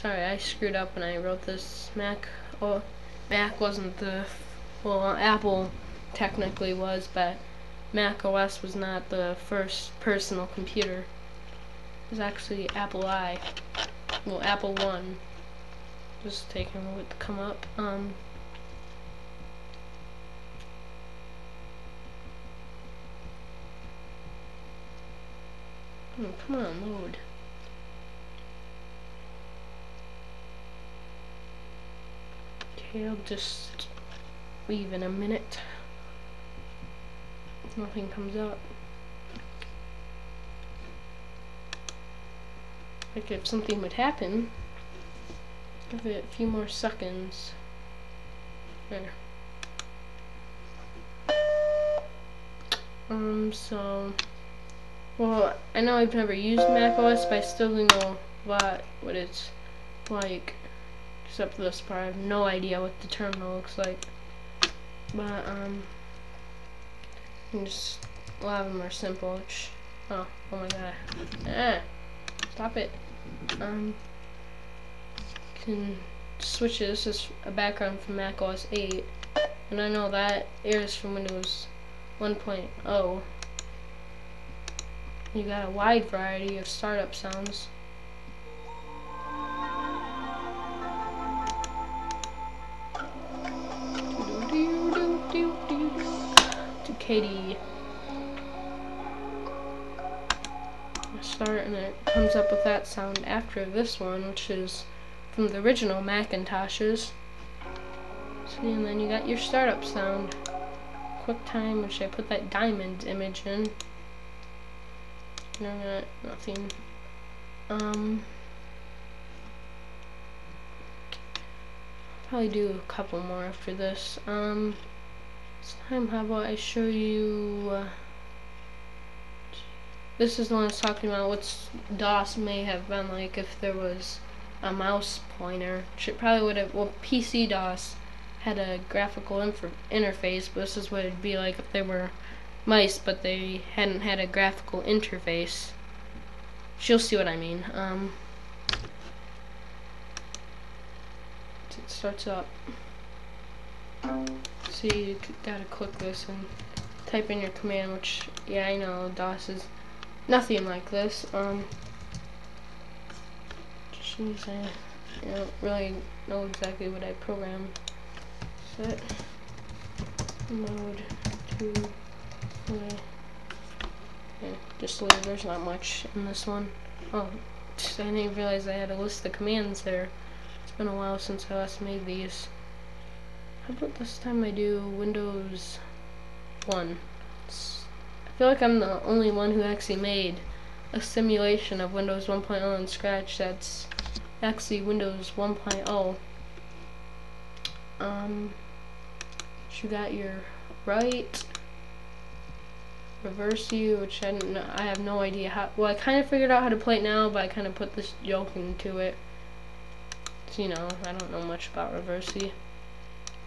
sorry, I screwed up when I wrote this. Mac, oh, Mac wasn't the, well, Apple technically was, but Mac OS was not the first personal computer. It was actually Apple I, well, Apple One. Just taking a moment to come up. Um, oh, come on, load. I'll just leave in a minute. Nothing comes up. Like if something would happen, give it a few more seconds. There. Um, so, well, I know I've never used macOS, but I still don't know what, what it's like except for this part. I have no idea what the terminal looks like. But, um, just, a lot of them are simple. Which, oh, oh my god. Ah, stop it. Um, can switch this is a background from Mac OS 8. And I know that airs from Windows 1.0. You got a wide variety of startup sounds. Katie. Start and it comes up with that sound after this one, which is from the original Macintoshes. See, and then you got your startup sound. QuickTime, which I put that diamond image in. Internet, nothing. Um, probably do a couple more after this. Um, this time, how about I show you... Uh, this is the one I was talking about what DOS may have been like if there was a mouse pointer. It probably would have, well, PC DOS had a graphical interface, but this is what it'd be like if they were mice, but they hadn't had a graphical interface. She'll see what I mean. Um, it starts up. So you gotta click this and type in your command, which, yeah, I know, DOS is nothing like this. Um, just using, I don't really know exactly what I programmed. Set mode to play. Yeah, just leave, there's not much in this one. Oh, I didn't realize I had a list of commands there. It's been a while since I last made these. How about this time I do Windows 1? I feel like I'm the only one who actually made a simulation of Windows 1.0 in Scratch that's actually Windows 1.0. Um, you got your right, Reversi, which I don't know, I have no idea how, well I kind of figured out how to play it now, but I kind of put this joke into it. So, you know, I don't know much about Reversi.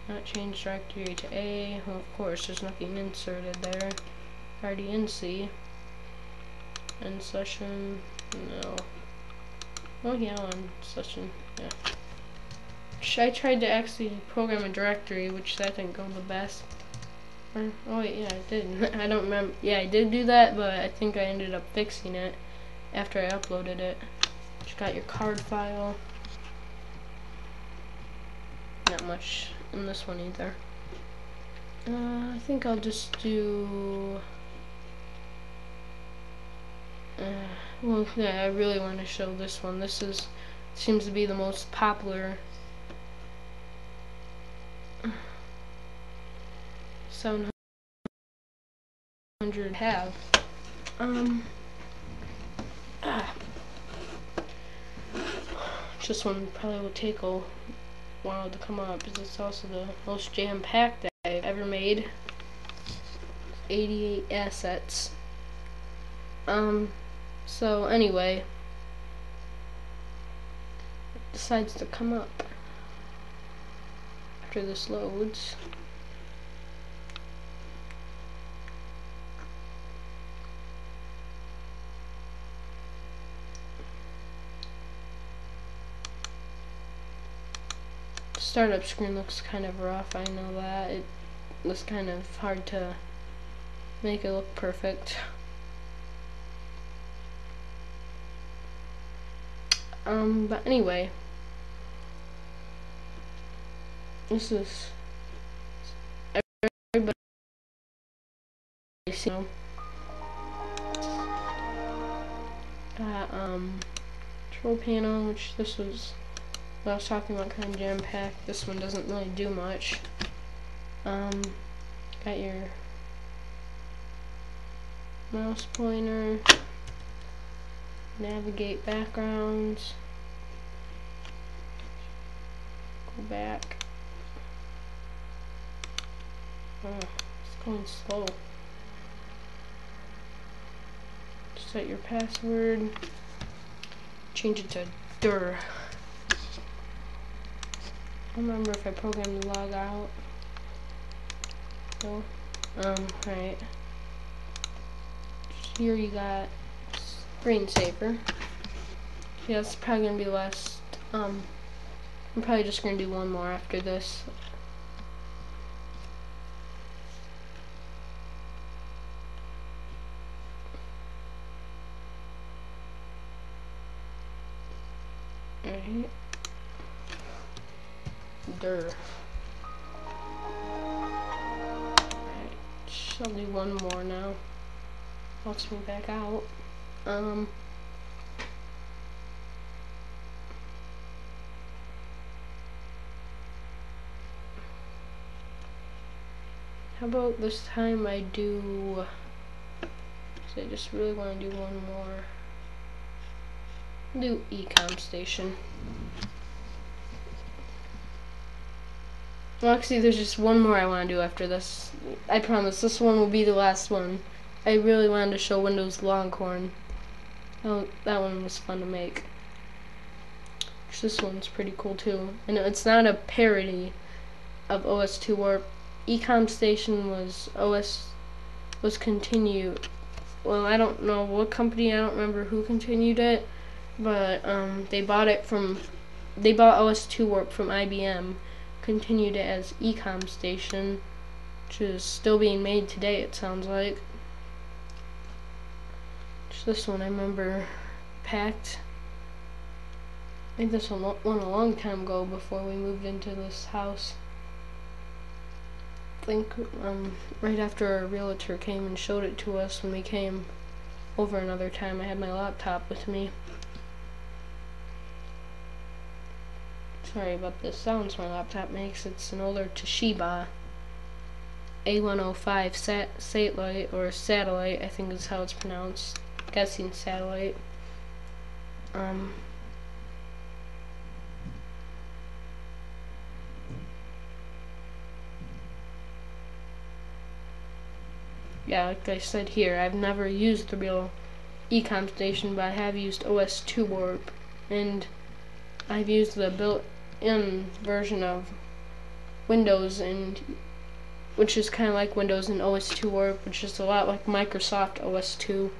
Not change directory to A. Well, of course, there's nothing inserted there. Already in C. End session. No. Oh yeah, on session. Yeah. I tried to actually program a directory, which that didn't go the best. Oh wait, yeah, I did. I don't remember. Yeah, I did do that, but I think I ended up fixing it after I uploaded it. Just got your card file. Not much in this one either. Uh, I think I'll just do... Uh, well, yeah, I really want to show this one. This is seems to be the most popular 700 have. Um, ah. This one probably will take a while to come up because it's also the most jam-packed that I've ever made. 88 assets. Um, so anyway, decides to come up after this loads. Startup screen looks kind of rough, I know that. It was kind of hard to make it look perfect. Um, but anyway, this is everybody, you know, uh, um, control panel, which this was I was talking about, kind of jam packed. This one doesn't really do much. Um, got your mouse pointer, navigate backgrounds, go back. Oh, it's going slow. Set your password. Change it to dir. Remember if I programmed the log out. No. Um, right. Here you got screensaver. Yeah, it's probably gonna be last. Um, I'm probably just gonna do one more after this. Alright. Alright, I'll do one more now. Locks me back out. Um. How about this time I do, I just really want to do one more do eComStation. Well, there's just one more I want to do after this. I promise, this one will be the last one. I really wanted to show Windows Longhorn. Oh, that one was fun to make. This one's pretty cool too. And it's not a parody of OS2 Warp. eComStation was OS was continued. Well, I don't know what company. I don't remember who continued it but um, they bought it from they bought OS2 Warp from IBM, continued it as eComStation, which is still being made today. It sounds like. This one I remember packed. I think this one went a long time ago before we moved into this house. I think um, right after our realtor came and showed it to us when we came over another time, I had my laptop with me. Sorry about the sounds my laptop makes. It's an older Toshiba A105 sat satellite or satellite, I think is how it's pronounced. guessing satellite. Um, yeah, like I said here, I've never used the real eComStation, but I have used OS2 Warp, and I've used the built in version of Windows and which is kind of like Windows and OS2 Warp, which is a lot like Microsoft OS2.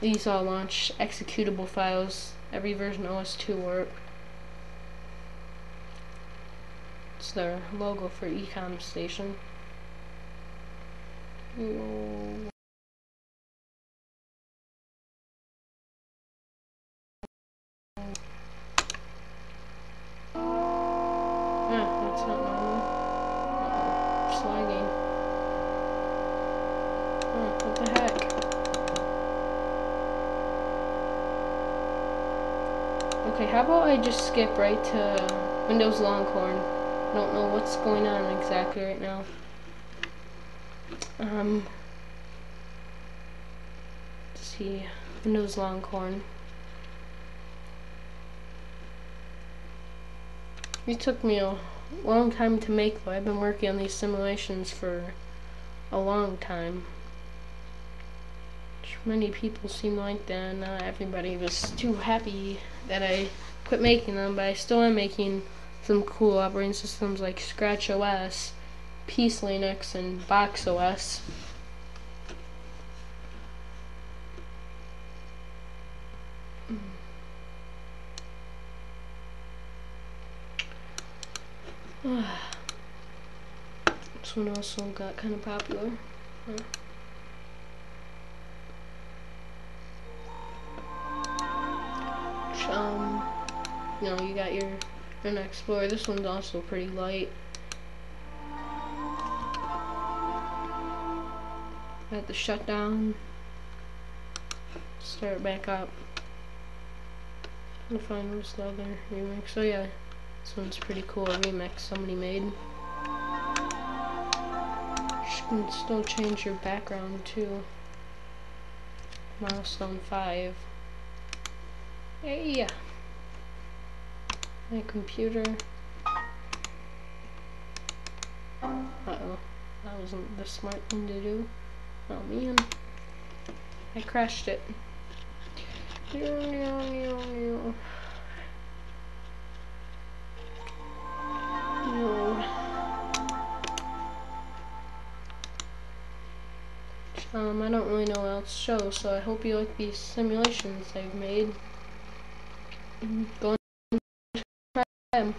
These all launch executable files, every version OS2 Warp. It's their logo for eComStation. Okay, how about I just skip right to Windows Longhorn. Don't know what's going on exactly right now. Um, see, Windows Longhorn. It took me a long time to make though. I've been working on these simulations for a long time many people seem like that. Not everybody was too happy that I quit making them, but I still am making some cool operating systems like Scratch OS, Peace Linux, and Box OS. this one also got kind of popular. Huh. Um, you know, you got your Internet Explorer. This one's also pretty light. Got the shutdown. Start back up. I'm find where's the other remix. So yeah, this one's pretty cool. A remix somebody made. You can still change your background too. Milestone 5. Hey, yeah. My computer. Uh-oh. That wasn't the smart thing to do. Oh man. I crashed it. Um, I don't really know what else to show, so I hope you like these simulations I've made. Try them.